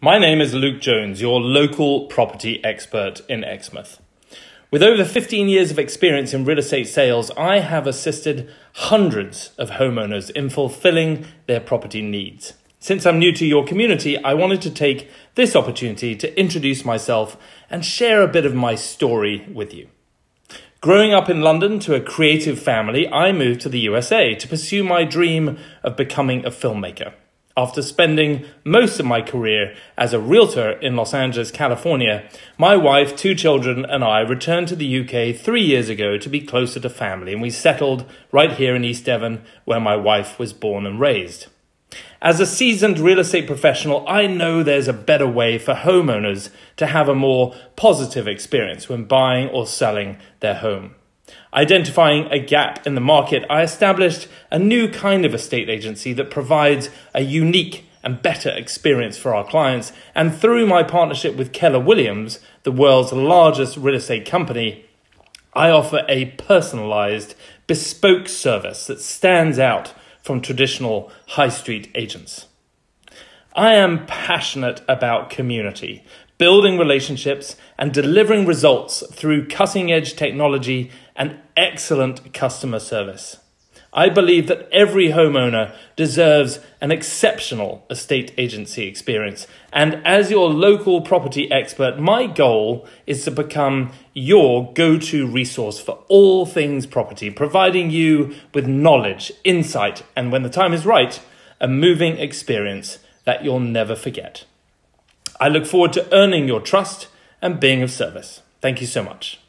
My name is Luke Jones, your local property expert in Exmouth. With over 15 years of experience in real estate sales, I have assisted hundreds of homeowners in fulfilling their property needs. Since I'm new to your community, I wanted to take this opportunity to introduce myself and share a bit of my story with you. Growing up in London to a creative family, I moved to the USA to pursue my dream of becoming a filmmaker. After spending most of my career as a realtor in Los Angeles, California, my wife, two children, and I returned to the UK three years ago to be closer to family, and we settled right here in East Devon, where my wife was born and raised. As a seasoned real estate professional, I know there's a better way for homeowners to have a more positive experience when buying or selling their home. Identifying a gap in the market, I established a new kind of estate agency that provides a unique and better experience for our clients. And through my partnership with Keller Williams, the world's largest real estate company, I offer a personalized, bespoke service that stands out from traditional high street agents. I am passionate about community, building relationships, and delivering results through cutting edge technology and excellent customer service. I believe that every homeowner deserves an exceptional estate agency experience. And as your local property expert, my goal is to become your go to resource for all things property, providing you with knowledge, insight, and when the time is right, a moving experience that you'll never forget. I look forward to earning your trust and being of service. Thank you so much.